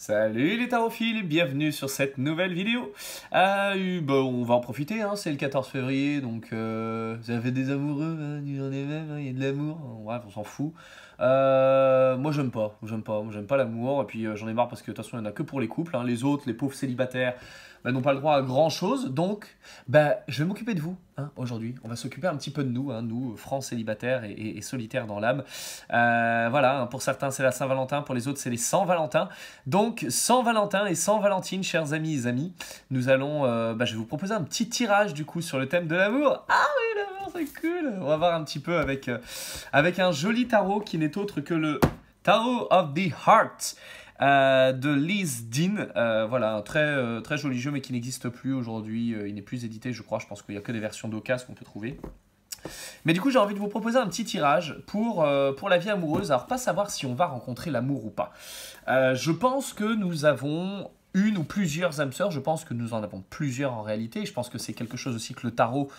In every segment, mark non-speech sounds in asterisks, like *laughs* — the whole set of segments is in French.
Salut les tarophiles, bienvenue sur cette nouvelle vidéo. Euh, bah, on va en profiter, hein, c'est le 14 février, donc euh, vous avez des amoureux, hein, il y en a même, hein, il y a de l'amour, bref, on s'en fout. Euh, moi j'aime pas, j'aime pas, j'aime pas l'amour, et puis euh, j'en ai marre parce que de toute façon il n'y en a que pour les couples, hein. les autres, les pauvres célibataires, bah, n'ont pas le droit à grand chose, donc bah, je vais m'occuper de vous hein, aujourd'hui. On va s'occuper un petit peu de nous, hein, nous, francs célibataires et, solitaires dans l'âme. Euh, voilà, pour certains c'est la Saint-Valentin, pour les autres c'est les Saint-Valentin. Donc Saint-Valentin et Saint-Valentine, chers amis et amis, nous allons, bah, je vais vous proposer un petit tirage du coup sur le thème de l'amour. Ah oui, c'est cool On va voir un petit peu avec, avec un joli tarot qui n'est autre que le Tarot of the Heart. Euh, de Liz Dean. Euh, voilà, un très, euh, très joli jeu, mais qui n'existe plus aujourd'hui. il n'est plus édité, je crois. Je pense qu'il n'y a que des versions d'Ocas qu'on peut trouver. Mais du coup, j'ai envie de vous proposer un petit tirage pour, pour la vie amoureuse. Alors, pas savoir si on va rencontrer l'amour ou pas. je pense que nous avons une ou plusieurs âmes sœurs. Je pense que nous en avons plusieurs en réalité. Je pense que c'est quelque chose aussi que le tarot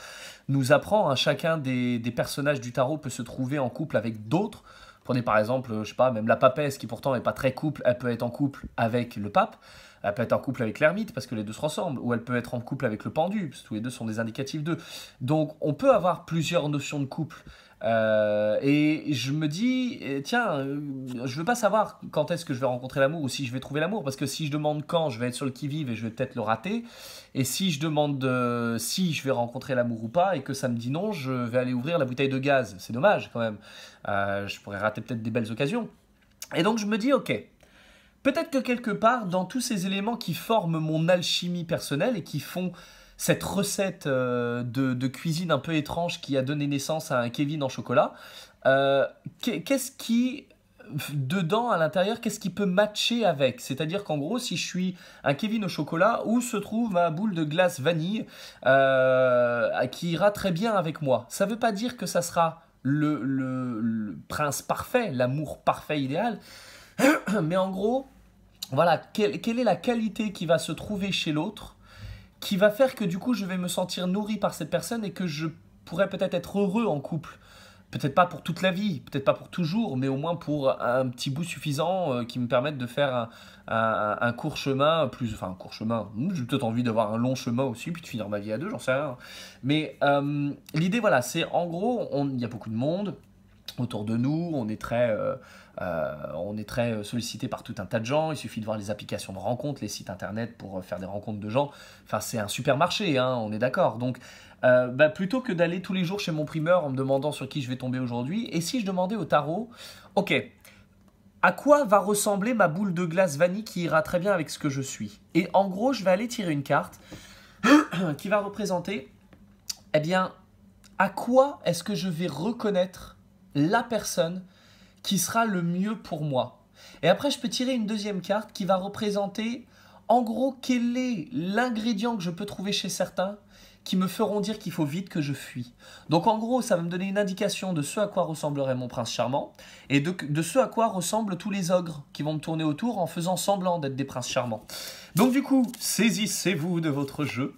nous apprend. Hein. Chacun des, des personnages du tarot peut se trouver en couple avec d'autres. Prenez par exemple, je sais pas, même la papesse qui pourtant n'est pas très couple, elle peut être en couple avec le pape, elle peut être en couple avec l'ermite parce que les deux se ressemblent, ou elle peut être en couple avec le pendu, parce que tous les deux sont des indicatifs d'eux. Donc on peut avoir plusieurs notions de couple. Euh, et je me dis, eh, tiens, euh, je veux pas savoir quand est-ce que je vais rencontrer l'amour ou si je vais trouver l'amour, parce que si je demande quand, je vais être sur le qui-vive et je vais peut-être le rater. Et si je demande euh, si je vais rencontrer l'amour ou pas et que ça me dit non, je vais aller ouvrir la bouteille de gaz. C'est dommage quand même. je pourrais rater peut-être des belles occasions. Et donc je me dis, ok, peut-être que quelque part, dans tous ces éléments qui forment mon alchimie personnelle et qui font cette recette euh, de, cuisine un peu étrange qui a donné naissance à un Kevin en chocolat. Euh, qu'est-ce qui, dedans, à l'intérieur, qu'est-ce qui peut matcher avec? C'est-à-dire qu'en gros, si je suis un Kevin au chocolat, où se trouve ma boule de glace vanille euh, qui ira très bien avec moi? Ça ne veut pas dire que ça sera le, prince parfait, l'amour parfait idéal, *coughs* mais en gros, voilà, quelle est la qualité qui va se trouver chez l'autre qui va faire que du coup je vais me sentir nourri par cette personne et que je pourrais peut-être être heureux en couple. Peut-être pas pour toute la vie, peut-être pas pour toujours, mais au moins pour un petit bout suffisant euh, qui me permette de faire un, court chemin, plus, enfin un court chemin, hmm, j'ai peut-être envie d'avoir un long chemin aussi, puis de finir ma vie à deux, j'en sais rien. Mais euh, l'idée, voilà, c'est en gros, il y a beaucoup de monde, autour de nous, on est très, euh, euh, très sollicité par tout un tas de gens, il suffit de voir les applications de rencontres, les sites internet pour faire des rencontres de gens, enfin c'est un supermarché, hein, on est d'accord. Donc euh, bah, plutôt que d'aller tous les jours chez mon primeur en me demandant sur qui je vais tomber aujourd'hui, et si je demandais au tarot, ok, à quoi va ressembler ma boule de glace vanille qui ira très bien avec ce que je suis? Et en gros, je vais aller tirer une carte *coughs* qui va représenter, eh bien, à quoi est-ce que je vais reconnaître la personne qui sera le mieux pour moi. Et après, je peux tirer une deuxième carte qui va représenter, en gros, quel est l'ingrédient que je peux trouver chez certains qui me feront dire qu'il faut vite que je fuis. Donc en gros, ça va me donner une indication de ce à quoi ressemblerait mon prince charmant et de, ce à quoi ressemblent tous les ogres qui vont me tourner autour en faisant semblant d'être des princes charmants. Donc du coup, saisissez-vous de votre jeu.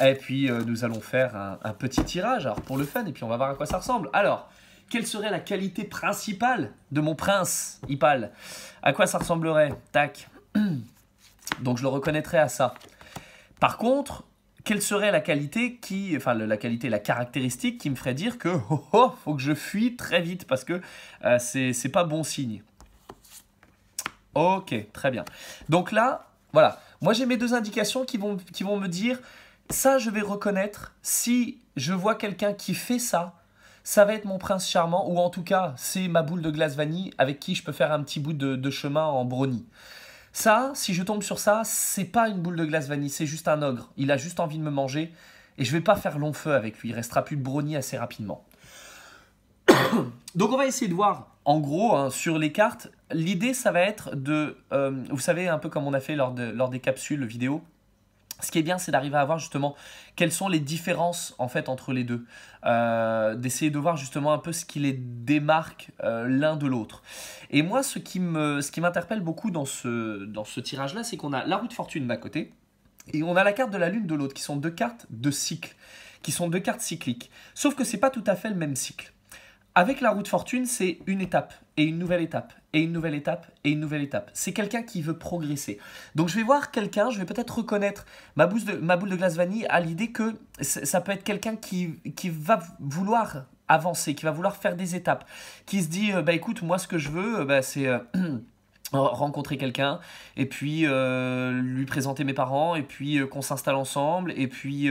Et puis euh, nous allons faire un, un, petit tirage alors pour le fun et puis on va voir à quoi ça ressemble. Alors, quelle serait la qualité principale de mon prince Ipal? À quoi ça ressemblerait? Tac. *clears throat* Donc je le reconnaîtrais à ça. Par contre, quelle serait la qualité qui, enfin la qualité, la caractéristique qui me ferait dire que *laughs* oh, oh faut que je fuis très vite parce que euh, c'est pas bon signe. Ok, très bien. Donc là, voilà. Moi j'ai mes deux indications qui vont, qui vont me dire ça je vais reconnaître si je vois quelqu'un qui fait ça ça va être mon prince charmant, ou en tout cas, c'est ma boule de glace vanille avec qui je peux faire un petit bout de, chemin en brownie. Ça, si je tombe sur ça, c'est pas une boule de glace vanille, c'est juste un ogre. Il a juste envie de me manger et je vais pas faire long feu avec lui. Il restera plus de brownie assez rapidement. *coughs* Donc on va essayer de voir, en gros, hein, sur les cartes, l'idée ça va être de, euh, vous savez, un peu comme on a fait lors, de, lors des capsules vidéo, ce qui est bien, c'est d'arriver à voir justement quelles sont les différences en fait entre les deux, euh, d'essayer de voir justement un peu ce qui les démarque euh, l'un de l'autre. Et moi, ce qui m'interpelle beaucoup dans ce, dans ce tirage-là, c'est qu'on a la roue de fortune d'un côté et on a la carte de la lune de l'autre, qui sont deux cartes de cycle, qui sont deux cartes cycliques. Sauf que c'est pas tout à fait le même cycle. Avec la route fortune, c'est une étape et une nouvelle étape et une nouvelle étape et une nouvelle étape. C'est quelqu'un qui veut progresser. Donc je vais voir quelqu'un, je vais peut-être reconnaître ma boule, de, de glace vanille à l'idée que ça peut être quelqu'un qui, qui va vouloir avancer, qui va vouloir faire des étapes, qui se dit, euh, bah écoute, moi ce que je veux, euh, bah, c'est... Euh, *clears throat* rencontrer quelqu'un et puis lui présenter mes parents et puis qu'on s'installe ensemble et puis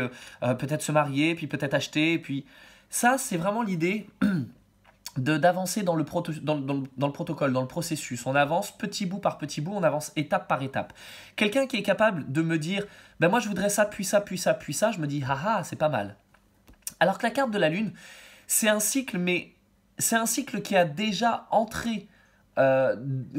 peut-être se marier puis peut-être acheter et puis ça c'est vraiment l'idée *clears throat* d'avancer dans, le protocole, dans le processus. On avance petit bout par petit bout, on avance étape par étape. Quelqu'un qui est capable de me dire, ben moi je voudrais ça, puis ça, puis ça, puis ça, je me dis, haha, c'est pas mal. Alors que la carte de la Lune, c'est un cycle, mais c'est un cycle qui a déjà entré euh,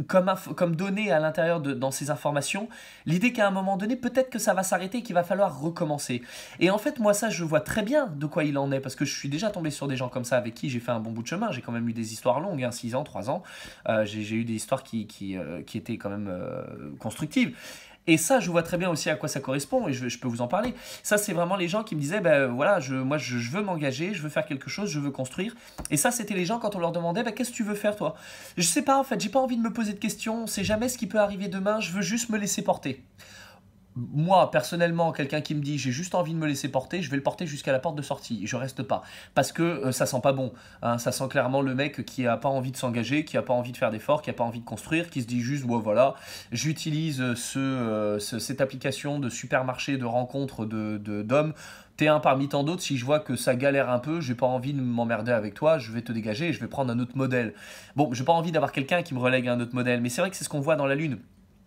comme, comme donné à l'intérieur de dans ces informations, l'idée qu'à un moment donné, peut-être que ça va s'arrêter et qu'il va falloir recommencer. Et en fait, moi, ça, je vois très bien de quoi il en est, parce que je suis déjà tombé sur des gens comme ça avec qui j'ai fait un bon bout de chemin. J'ai quand même eu des histoires longues, hein, 6 ans, 3 ans. Euh, j'ai eu des histoires qui, qui, euh, qui étaient quand même constructives. Et ça, je vois très bien aussi à quoi ça correspond et je, peux vous en parler. Ça, c'est vraiment les gens qui me disaient, ben voilà, je, moi, je, veux m'engager, je veux faire quelque chose, je veux construire. Et ça, c'était les gens quand on leur demandait, ben, qu'est-ce que tu veux faire toi? Je sais pas, en fait, j'ai pas envie de me poser de questions, on sait jamais ce qui peut arriver demain, je veux juste me laisser porter moi, personnellement, quelqu'un qui me dit j'ai juste envie de me laisser porter, je vais le porter jusqu'à la porte de sortie. Je reste pas. Parce que euh, ça sent pas bon. Hein. ça sent clairement le mec qui a pas envie de s'engager, qui a pas envie de faire d'efforts, qui a pas envie de construire, qui se dit juste voilà, j'utilise ce, euh, cette application de supermarché de rencontre d'hommes. De, d'hommes. T'es un parmi tant d'autres, si je vois que ça galère un peu, j'ai pas envie de m'emmerder avec toi, je vais te dégager et je vais prendre un autre modèle. Bon, j'ai pas envie d'avoir quelqu'un qui me relègue à un autre modèle, mais c'est vrai que c'est ce qu'on voit dans la Lune.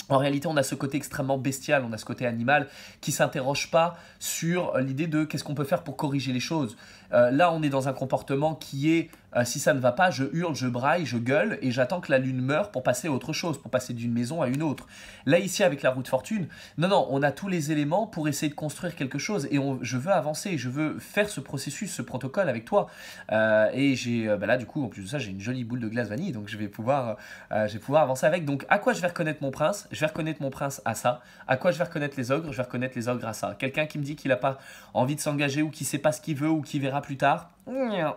En réalité, on a ce côté extrêmement bestial, on a ce côté animal qui s'interroge pas sur l'idée de qu'est-ce qu'on peut faire pour corriger les choses. Euh, là, on est dans un comportement qui est euh, si ça ne va pas, je hurle, je braille, je gueule et j'attends que la lune meure pour passer à autre chose, pour passer d'une maison à une autre. Là, ici, avec la route fortune, non, non, on a tous les éléments pour essayer de construire quelque chose et je veux avancer, je veux faire ce processus, ce protocole avec toi. Euh, et j'ai, bah là, du coup, en plus de ça, j'ai une jolie boule de glace vanille, donc je vais pouvoir, je vais pouvoir avancer avec. Donc, à quoi je vais reconnaître mon prince? Je vais reconnaître mon prince à ça. À quoi je vais reconnaître les ogres? Je vais reconnaître les ogres à ça. Quelqu'un qui me dit qu'il n'a pas envie de s'engager ou qui sait pas ce qu'il veut ou qui verra plus tard?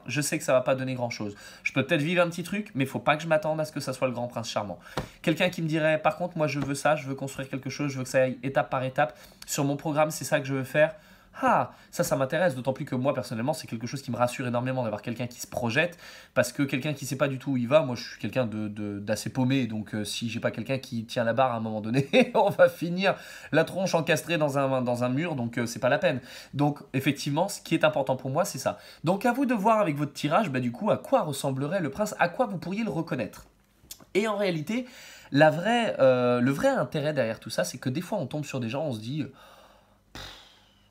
Je sais que ça va pas donner grand chose. Je peux peut-être vivre un petit truc, mais faut pas que je m'attende à ce que ça soit le grand prince charmant. Quelqu'un qui me dirait, par contre, moi je veux ça, je veux construire quelque chose, je veux que ça aille étape par étape. Sur mon programme, c'est ça que je veux faire. Ah, ça, ça m'intéresse, d'autant plus que moi, personnellement, c'est quelque chose qui me rassure énormément d'avoir quelqu'un qui se projette, parce que quelqu'un qui sait pas du tout où il va, moi, je suis quelqu'un d'assez de, paumé, donc euh, si j'ai pas quelqu'un qui tient la barre à un moment donné, *laughs* on va finir la tronche encastrée dans un, dans un mur, donc euh, c'est pas la peine. Donc, effectivement, ce qui est important pour moi, c'est ça. Donc, à vous de voir avec votre tirage, bah, du coup, à quoi ressemblerait le prince, à quoi vous pourriez le reconnaître. Et en réalité, la vraie, euh, le vrai intérêt derrière tout ça, c'est que des fois, on tombe sur des gens, on se dit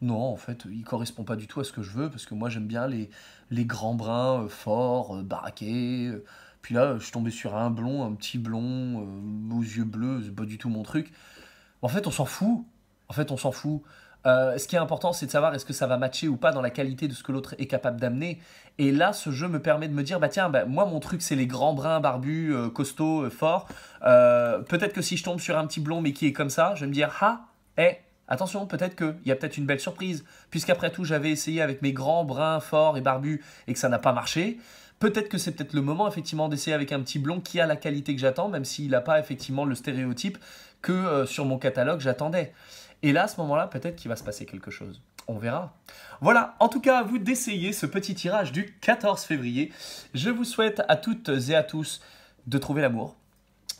non, en fait, il correspond pas du tout à ce que je veux, parce que moi j'aime bien les, les grands bruns euh, forts, euh, baraqués. Euh. Puis là, je suis tombé sur un blond, un petit blond, aux yeux bleus, c'est pas du tout mon truc. En fait, on s'en fout. En fait, on s'en fout. ce qui est important, c'est de savoir est-ce que ça va matcher ou pas dans la qualité de ce que l'autre est capable d'amener. Et là, ce jeu me permet de me dire, bah tiens, bah, moi mon truc c'est les grands bruns barbus, costauds, forts. Peut-être que si je tombe sur un petit blond mais qui est comme ça, je vais me dire, ah, eh, Attention, peut-être qu'il y a peut-être une belle surprise, puisqu'après tout, j'avais essayé avec mes grands bruns forts et barbus et que ça n'a pas marché. Peut-être que c'est peut-être le moment effectivement d'essayer avec un petit blond qui a la qualité que j'attends, même s'il n'a pas effectivement le stéréotype que euh, sur mon catalogue j'attendais. Et là, à ce moment-là, peut-être qu'il va se passer quelque chose. On verra. Voilà, en tout cas, vous d'essayer ce petit tirage du 14 février. Je vous souhaite à toutes et à tous de trouver l'amour,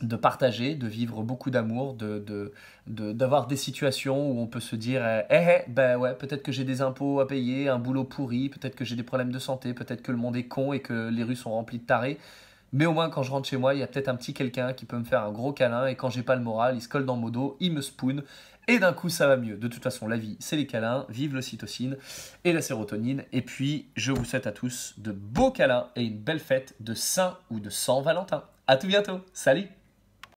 de partager, de vivre beaucoup d'amour, de, d'avoir des situations où on peut se dire eh, eh, eh ben ouais, peut-être que j'ai des impôts à payer, un boulot pourri, peut-être que j'ai des problèmes de santé, peut-être que le monde est con et que les rues sont remplies de tarés. Mais au moins, quand je rentre chez moi, il y a peut-être un petit quelqu'un qui peut me faire un gros câlin et quand j'ai pas le moral, il se colle dans mon dos, il me spoon et d'un coup, ça va mieux. De toute façon, la vie, c'est les câlins. Vive l'ocytocine et la sérotonine. Et puis, je vous souhaite à tous de beaux câlins et une belle fête de Saint ou de Saint Valentin. À tout bientôt. Salut